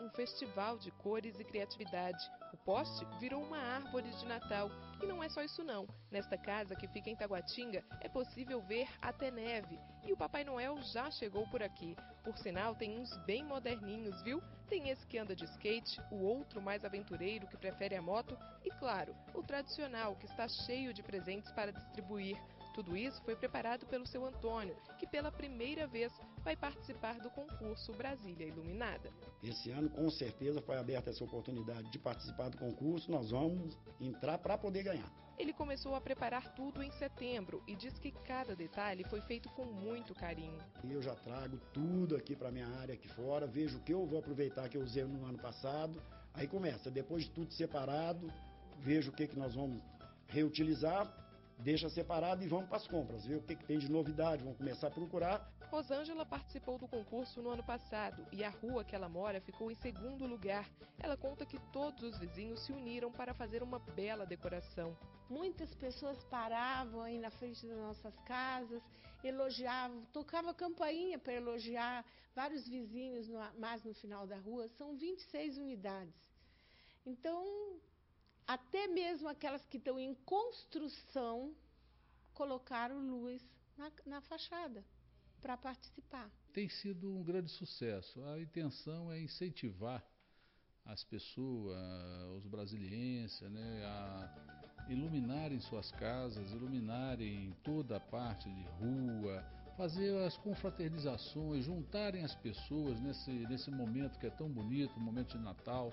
um festival de cores e criatividade. O poste virou uma árvore de Natal. E não é só isso não. Nesta casa que fica em Taguatinga é possível ver até neve. E o Papai Noel já chegou por aqui. Por sinal, tem uns bem moderninhos, viu? Tem esse que anda de skate, o outro mais aventureiro que prefere a moto e, claro, o tradicional que está cheio de presentes para distribuir. Tudo isso foi preparado pelo seu Antônio, que pela primeira vez vai participar do concurso Brasília Iluminada. Esse ano, com certeza, foi aberta essa oportunidade de participar do concurso. Nós vamos entrar para poder ganhar. Ele começou a preparar tudo em setembro e diz que cada detalhe foi feito com muito carinho. Eu já trago tudo aqui para minha área aqui fora, vejo o que eu vou aproveitar que eu usei no ano passado. Aí começa, depois de tudo separado, vejo o que, que nós vamos reutilizar deixa separado e vamos para as compras, ver o que, que, tem de novidade, vamos começar a procurar. Rosângela participou do concurso no ano passado e a rua que ela mora ficou em segundo lugar. Ela conta que todos os vizinhos se uniram para fazer uma bela decoração. Muitas pessoas paravam aí na frente das nossas casas, elogiavam, tocava campainha para elogiar vários vizinhos no, mais no final da rua. São 26 unidades. Então, até mesmo aquelas que estão em construção colocaram luz na, na fachada para participar. Tem sido um grande sucesso. A intenção é incentivar as pessoas, os brasilienses, né, a iluminarem suas casas, iluminarem toda a parte de rua, fazer as confraternizações, juntarem as pessoas nesse, nesse momento que é tão bonito, momento de Natal.